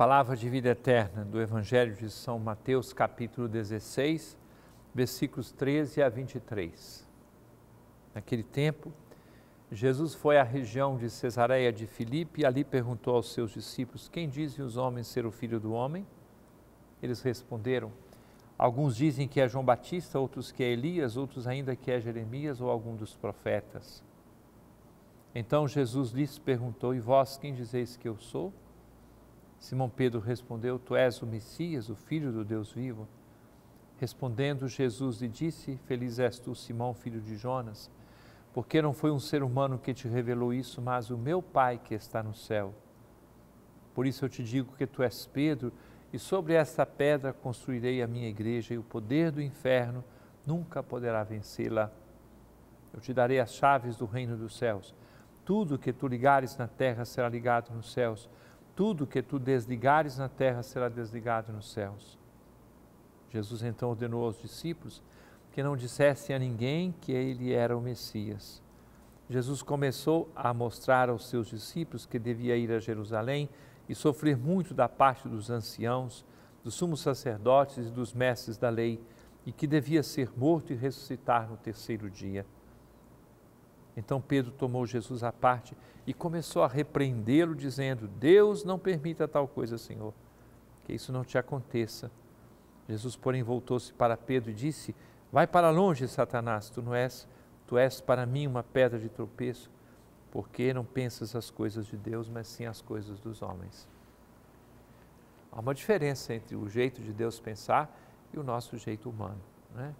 Palavra de vida eterna do Evangelho de São Mateus, capítulo 16, versículos 13 a 23. Naquele tempo, Jesus foi à região de Cesareia de Filipe e ali perguntou aos seus discípulos: Quem dizem os homens ser o filho do homem? Eles responderam: Alguns dizem que é João Batista, outros que é Elias, outros ainda que é Jeremias ou algum dos profetas. Então Jesus lhes perguntou: E vós quem dizeis que eu sou? Simão Pedro respondeu: Tu és o Messias, o Filho do Deus vivo. Respondendo Jesus lhe disse: Feliz és tu, Simão, filho de Jonas porque não foi um ser humano que te revelou isso, mas o meu Pai que está no céu. Por isso eu te digo que tu és Pedro, e sobre esta pedra construirei a minha igreja, e o poder do inferno nunca poderá vencê-la. Eu te darei as chaves do reino dos céus. Tudo que tu ligares na terra será ligado nos céus. Tudo que tu desligares na terra será desligado nos céus. Jesus então ordenou aos discípulos que não dissessem a ninguém que ele era o Messias. Jesus começou a mostrar aos seus discípulos que devia ir a Jerusalém e sofrer muito da parte dos anciãos, dos sumos sacerdotes e dos mestres da lei, e que devia ser morto e ressuscitar no terceiro dia. Então Pedro tomou Jesus à parte e começou a repreendê-lo, dizendo: Deus não permita tal coisa, Senhor, que isso não te aconteça. Jesus, porém, voltou-se para Pedro e disse: Vai para longe, Satanás, tu não és, tu és para mim uma pedra de tropeço, porque não pensas as coisas de Deus, mas sim as coisas dos homens. Há uma diferença entre o jeito de Deus pensar e o nosso jeito humano, né?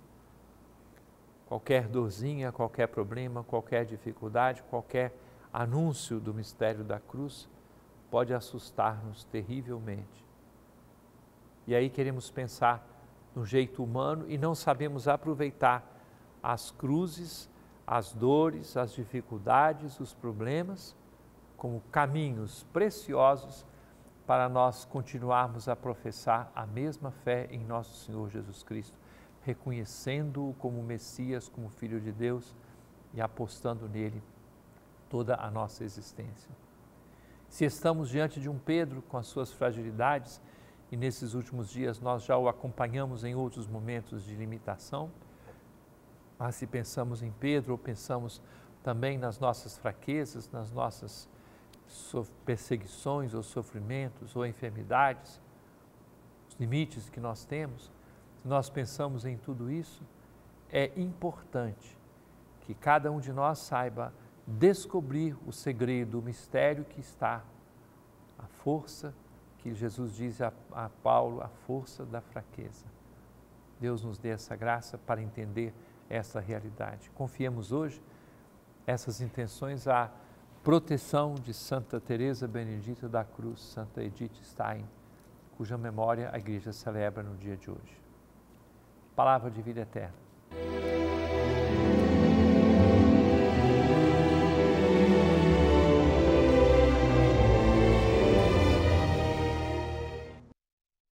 Qualquer dorzinha, qualquer problema, qualquer dificuldade, qualquer anúncio do mistério da cruz pode assustar-nos terrivelmente. E aí queremos pensar no jeito humano e não sabemos aproveitar as cruzes, as dores, as dificuldades, os problemas como caminhos preciosos para nós continuarmos a professar a mesma fé em nosso Senhor Jesus Cristo, reconhecendo-o como Messias, como Filho de Deus e apostando nele toda a nossa existência. Se estamos diante de um Pedro com as suas fragilidades, e nesses últimos dias nós já o acompanhamos em outros momentos de limitação. Mas se pensamos em Pedro ou pensamos também nas nossas fraquezas, nas nossas perseguições ou sofrimentos ou enfermidades, os limites que nós temos, nós pensamos em tudo isso, é importante que cada um de nós saiba descobrir o segredo, o mistério que está, a força que Jesus diz a, a Paulo, a força da fraqueza. Deus nos dê essa graça para entender essa realidade. Confiemos hoje essas intenções à proteção de Santa Teresa Benedita da Cruz, Santa Edith Stein, cuja memória a igreja celebra no dia de hoje palavra de vida eterna.